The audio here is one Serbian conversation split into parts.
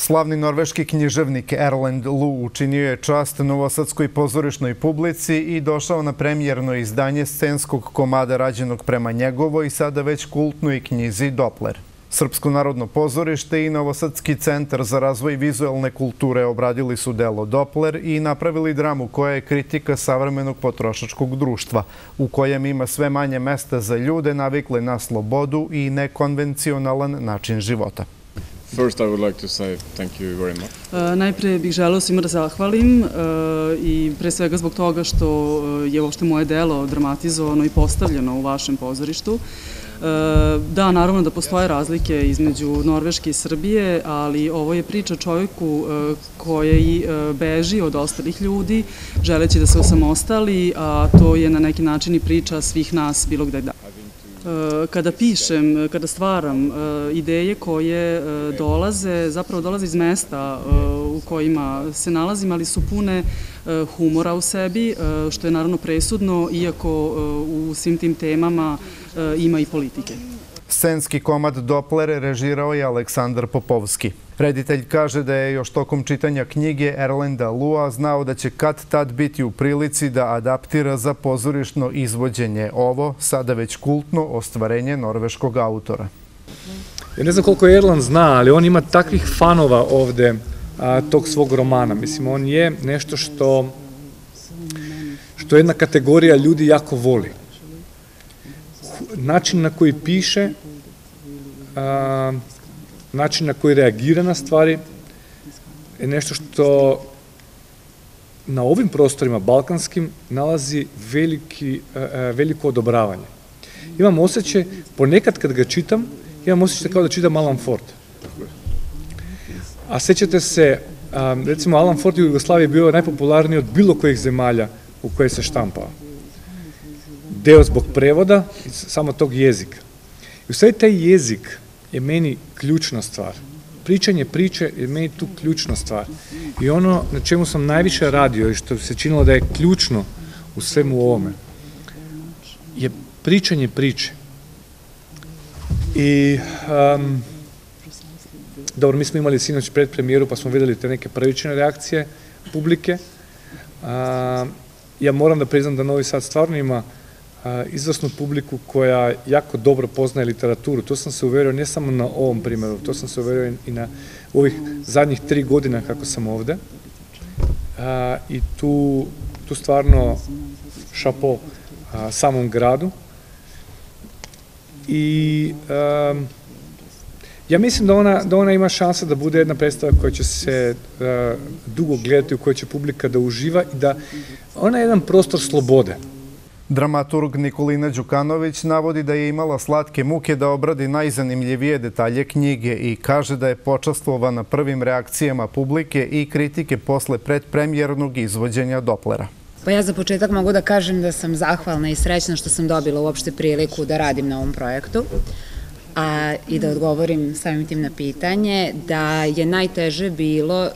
Slavni norveški književnik Erlend Lu učinio je čast novosadskoj pozorišnoj publici i došao na premijerno izdanje scenskog komada rađenog prema njegovoj i sada već kultnoj knjizi Doppler. Srpsko narodno pozorište i Novosadski centar za razvoj vizualne kulture obradili su delo Doppler i napravili dramu koja je kritika savremenog potrošačkog društva, u kojem ima sve manje mesta za ljude navikle na slobodu i nekonvencionalan način života. First, I would like to say thank you very much. Uh, najpre bih želeo svima da zahvalim uh, i pre svega zbog toga što uh, je uopšte moje delo dramatizovano i postavljeno u vašem pozorištu. Da, naravno da postoje razlike između Norveške i Srbije, ali ovo je priča čovjeku koji beži od ostalih ljudi, želeći da se osamostali, a to je na neki način i priča svih nas bilo gde da. E, kada pišem, kada stvaram e, ideje koje dolaze, zapravo dolaze iz mesta u kojima se nalazim, ali su pune humora u sebi, što je naravno presudno, iako u svim tim temama ima i politike. Scenski komad Doppler režirao je Aleksandar Popovski. Reditelj kaže da je još tokom čitanja knjige Erlenda Lua znao da će kad tad biti u prilici da adaptira za pozorišno izvođenje ovo, sada već kultno, ostvarenje norveškog autora. Ja ne znam koliko Erland zna, ali on ima takvih fanova ovde tog svog romana. Mislim, on je nešto što što jedna kategorija ljudi jako voli начин на кој пише, а, начин на кој реагира на ствари, е нешто што на овим просторима балканским налази велики, а, а, велико одобравање. Имам осеќе, понекад кога го читам, имам осеќе како да читам Алан Форд. А сеќате се, а, рецимо Алан Форд и Југославија био најпопуларниот било коих земаља у кој се штампаа. Deo zbog prevoda i samo tog jezika. I u sve taj jezik je meni ključna stvar. Pričanje priče je meni tu ključna stvar. I ono na čemu sam najviše radio i što se činilo da je ključno u svemu ovome je pričanje priče. I um, dobro, mi smo imali sinoć pred premijeru pa smo videli te neke prvične reakcije publike. Um, ja moram da priznam da Novi Sad stvarno ima izvrsnu publiku koja jako dobro poznaje literaturu. To sam se uverio ne samo na ovom primjeru, to sam se uverio i na ovih zadnjih tri godina kako sam ovde. I tu, tu stvarno šapo samom gradu. I ja mislim da ona, da ona ima šansa da bude jedna predstava koja će se dugo gledati, u kojoj će publika da uživa i da ona je jedan prostor slobode. Dramaturg Nikolina Đukanović navodi da je imala slatke muke da obradi najzanimljivije detalje knjige i kaže da je počastvovana prvim reakcijama publike i kritike posle predpremjernog izvođenja Dopplera. Pa ja za početak mogu da kažem da sam zahvalna i srećna što sam dobila uopšte priliku da radim na ovom projektu a, i da odgovorim samim tim na pitanje, da je najteže bilo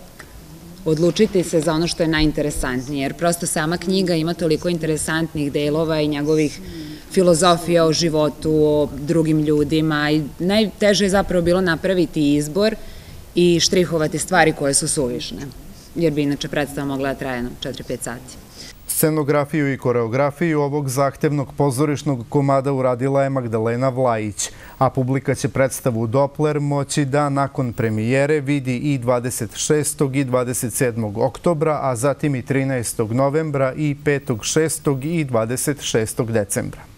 odlučiti se za ono što je najinteresantnije, jer prosto sama knjiga ima toliko interesantnih delova i njegovih filozofija o životu, o drugim ljudima i najteže je zapravo bilo napraviti izbor i štrihovati stvari koje su suvišne, jer bi inače predstava mogla da traje 4-5 sati. Scenografiju i koreografiju ovog zahtevnog pozorišnog komada uradila je Magdalena Vlajić, a publika će predstavu Doppler moći da nakon premijere vidi i 26. i 27. oktobra, a zatim i 13. novembra i 5. 6. i 26. decembra.